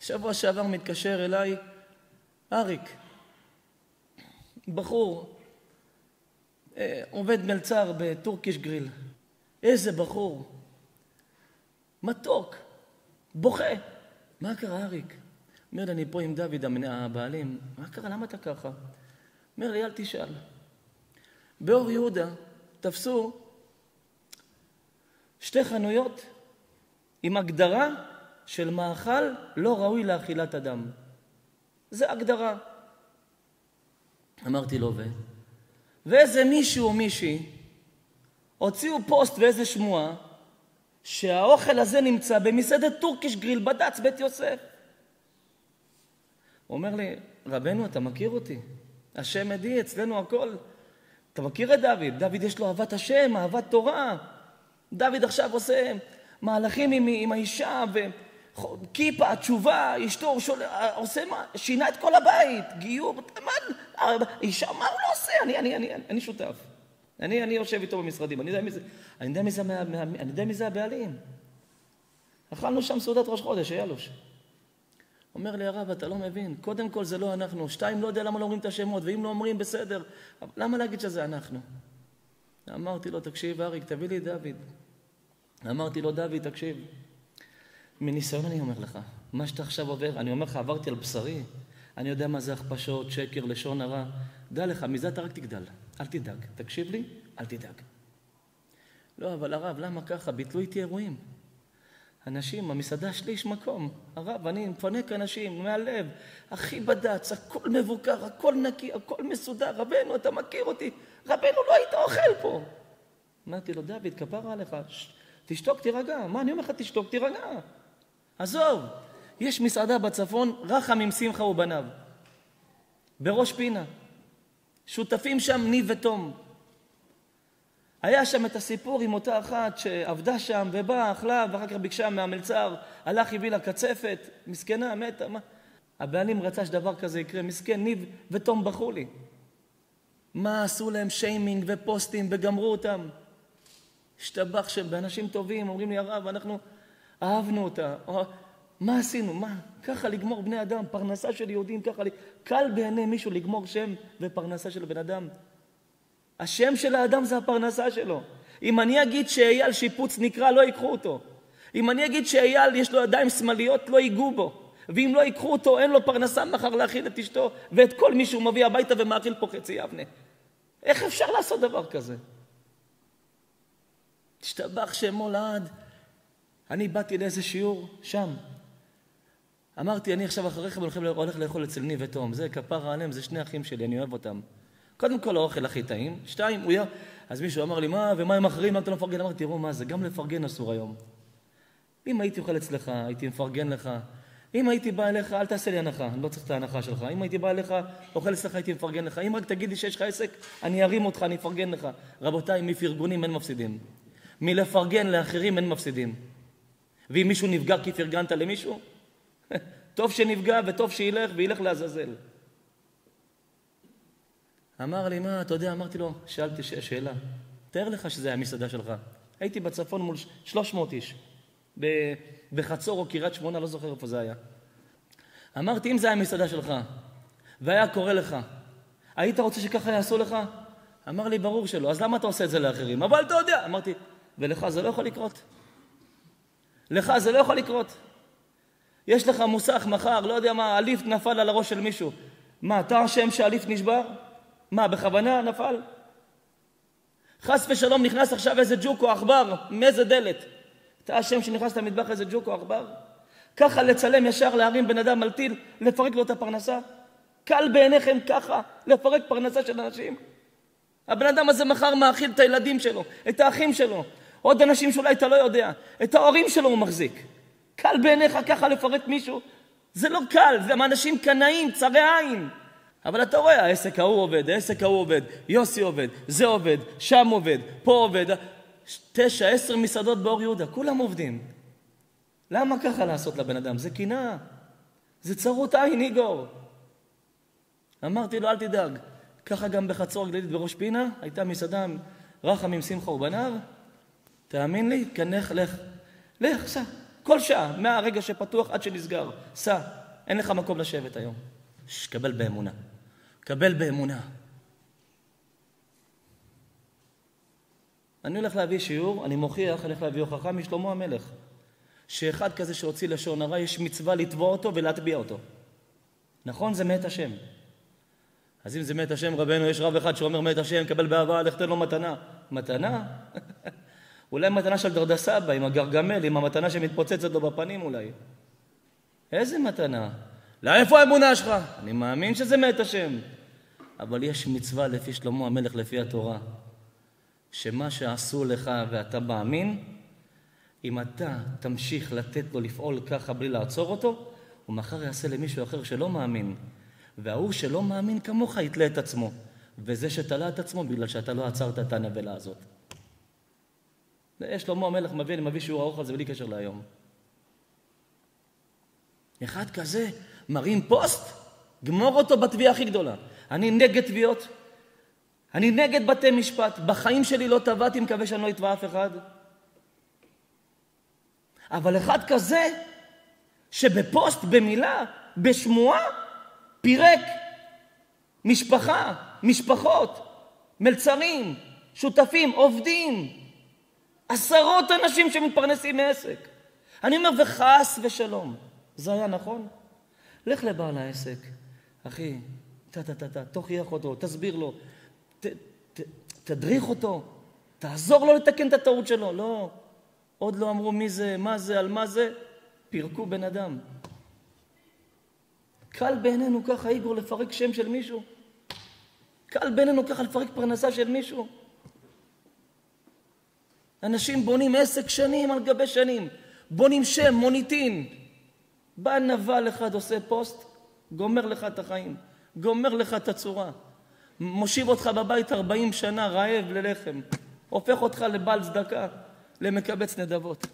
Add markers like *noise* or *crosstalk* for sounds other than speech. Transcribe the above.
שבוע שעבר מתקשר אליי אריק, בחור, אה, עובד מלצר בטורקיש גריל. איזה בחור. מתוק, בוכה. מה קרה, אריק? אומר לי, אני פה עם דוד, הבעלים. מה קרה? למה אתה ככה? אומר לי, אל תשאל. באור יהודה תפסו שתי חנויות עם הגדרה של מאכל לא ראוי לאכילת אדם. זה הגדרה. אמרתי לו, ו... ואיזה מישהו או מישהי הוציאו פוסט ואיזה שמועה שהאוכל הזה נמצא במסעדת טורקיש גריל בד"ץ בית יוסף. הוא אומר לי, רבנו, אתה מכיר אותי? השם עדי, אצלנו הכל. אתה מכיר את דוד? דוד יש לו אהבת השם, אהבת תורה. דוד עכשיו עושה מהלכים עם, עם האישה, וכיפה, תשובה, אשתו שול... עושה מה? שינה את כל הבית, גיור, מה, אישה, מה הוא לא עושה? אני, אני, אני, אני שותף. אני, אני יושב איתו במשרדים, אני יודע מי זה, אני יודע מי זה, אני הבעלים. אכלנו שם סעודת ראש חודש, איילוש. אומר לי הרב, אתה לא מבין, קודם כל זה לא אנחנו, שתיים, לא יודע למה לא אומרים את השמות, ואם לא אומרים, בסדר, למה להגיד שזה אנחנו? אמרתי לו, תקשיב, אריק, תביא לי דוד. אמרתי לו, דוד, תקשיב, מניסיון אני אומר לך, מה שאתה עכשיו עובר, אני אומר לך, עברתי על בשרי, אני יודע מה זה הכפשות, שקר, לשון הרע. דע לך, מזה אתה רק תגדל, אל תדאג. תקשיב לי, אל תדאג. לא, אבל הרב, למה ככה? ביטלו איתי אירועים. אנשים, המסעדה שליש מקום. הרב, אני מפנק אנשים מהלב, הכי בד"ץ, הכל מבוקר, הכל נקי, הכל מסודר. רבנו, אתה מכיר אותי. רבנו, לא היית אוכל פה. אמרתי לו, דוד, כפרה עליך, תשתוק, תירגע. מה, אני אומר לך, תשתוק, תירגע. עזוב, יש מסעדה בצפון, רחם עם שמחה ובניו. בראש פינה. שותפים שם ניב ותום. היה שם את הסיפור עם אותה אחת שעבדה שם ובאה, אכלה, ואחר כך ביקשה מהמלצר, הלך, הביא לה קצפת, מסכנה, מתה, מה? הבעלים רצה שדבר כזה יקרה, מסכן, ניב ותום בכו לי. מה עשו להם שיימינג ופוסטים וגמרו אותם? השתבח שהם באנשים טובים, אומרים לי הרב, אנחנו אהבנו אותה. מה עשינו? מה? ככה לגמור בני אדם, פרנסה של יהודים, ככה... קל בעיני מישהו לגמור שם ופרנסה של בן אדם. השם של האדם זה הפרנסה שלו. אם אני אגיד שאייל שיפוץ נקרא, לא ייקחו אותו. אם אני אגיד שאייל יש לו ידיים שמאליות, לא ייגעו בו. ואם לא ייקחו אותו, אין לו פרנסה מחר להאכיל את אשתו ואת כל מי שהוא מביא הביתה ומאכיל פה חצי יבנה. איך אפשר לעשות דבר כזה? תשתבח שמו לעד. אני באתי לאיזה שיעור שם. אמרתי, אני עכשיו אחריך הולך לאכול אצל ניב ותום. זה כפרה עליהם, זה שני אחים שלי, אני אוהב אותם. קודם כל האוכל הכי טעים, שתיים, הוא י... אז מישהו אמר לי, מה, ומה עם אחרים, למה אתה לא מפרגן? אמרתי, תראו מה זה, גם לפרגן אסור היום. אם הייתי אוכל אצלך, הייתי מפרגן לך. אם הייתי בא אליך, אל תעשה לי הנחה, אני לא צריך את ההנחה שלך. אם הייתי בא אליך, אוכל אצלך, הייתי מפרגן לך. אם רק תגיד לי שיש לך עסק, אני ארים אותך, אני אפרגן לך. רבותיי, מפרגונים אין מפסידים. מלפרגן לאחרים אין מפסידים. ואם מישהו נפגע כי פרגנת למישהו, *laughs* טוב שנפגע וטוב שילך וילך לעזאזל. אמר לי, מה, אתה יודע, אמרתי לו, שאלתי שאלה. תאר לך שזה היה המסעדה שלך. הייתי בצפון מול 300 איש, בחצור או קריית שמונה, לא זוכר איפה זה היה. אמרתי, אם זה היה המסעדה שלך, והיה קורא לך, היית רוצה שככה יעשו לך? אמר לי, ברור שלא, אז למה אתה עושה את זה לאחרים? אבל אתה יודע. אמרתי, ולך זה לא יכול לקרות. לך זה לא יכול לקרות. יש לך מוסך מחר, לא יודע מה, הליפט נפל על הראש של מישהו. מה, אתה אשם שהליפט נשבר? מה, בכוונה נפל? חס ושלום נכנס עכשיו איזה ג'וקו עכבר מאיזה דלת. אתה אשם שנכנס למטבח איזה ג'וקו עכבר? ככה לצלם ישר להרים בן אדם על טיל, לפרק לו את הפרנסה? קל בעיניכם ככה לפרק פרנסה של אנשים? הבן אדם הזה מחר מאכיל את הילדים שלו, את האחים שלו, עוד אנשים שאולי אתה לא יודע, את ההורים שלו הוא מחזיק. קל בעיניך ככה לפרק מישהו? זה לא קל, זה אנשים קנאים, צרי עין. אבל אתה רואה, העסק ההוא עובד, העסק ההוא עובד, יוסי עובד, זה עובד, שם עובד, פה עובד. תשע, עשר מסעדות באור יהודה, כולם עובדים. למה ככה לעשות לבן אדם? זה קנאה. זה צרות עין, איגור. אמרתי לו, אל תדאג. ככה גם בחצור הגלילית בראש פינה, הייתה מסעדה רחם עם שמחה ובניו. תאמין לי, כנך, לך. לך, סע. כל שעה, מהרגע שפתוח עד שנסגר. סע, אין לך מקום לשבת היום. שש, קבל באמונה. קבל באמונה. אני הולך להביא שיעור, אני מוכיח, אני הולך להביא הוכחה משלמה המלך. שאחד כזה שהוציא לשון הרע, יש מצווה לתבוע אותו ולהטביע אותו. נכון? זה מת השם. אז אם זה מת השם, רבנו, יש רב אחד שאומר מת השם, קבל באהבה, לך תן לו מתנה. מתנה? *laughs* אולי מתנה של דרדה סבא, עם הגרגמל, עם המתנה שמתפוצצת לו בפנים אולי. איזה מתנה? לאיפה האמונה שלך? אני מאמין שזה מת השם. אבל יש מצווה לפי שלמה המלך, לפי התורה, שמה שעשו לך ואתה מאמין, אם אתה תמשיך לתת לו לפעול ככה בלי לעצור אותו, הוא מחר יעשה למישהו אחר שלא מאמין. וההוא שלא מאמין כמוך יתלה את עצמו. וזה שתלה את עצמו בגלל שאתה לא עצרת את הנבלה הזאת. שלמה המלך מביא, אני מביא שיעור ארוך על זה בלי קשר להיום. אחד כזה מרים פוסט, גמור אותו בתביעה הכי גדולה. אני נגד תביעות, אני נגד בתי משפט. בחיים שלי לא טבעתי, מקווה שאני לא אתבע אף אחד. אבל אחד כזה, שבפוסט, במילה, בשמועה, פירק משפחה, משפחות, מלצרים, שותפים, עובדים, עשרות אנשים שמתפרנסים מעסק. אני אומר, וחס ושלום, זה היה נכון? לך לבעל העסק, אחי, טה-טה-טה, תוכיח אותו, תסביר לו, ת, ת, תדריך אותו, תעזור לו לתקן את הטעות שלו. לא, עוד לא אמרו מי זה, מה זה, על מה זה, פירקו בן אדם. קל בעינינו ככה, איגור, לפרק שם של מישהו? קל בעינינו ככה לפרק פרנסה של מישהו? אנשים בונים עסק שנים על גבי שנים, בונים שם, מוניטין. בא נבל אחד, עושה פוסט, גומר לך את החיים, גומר לך את הצורה. מושיב אותך בבית 40 שנה רעב ללחם, הופך אותך לבעל צדקה, למקבץ נדבות.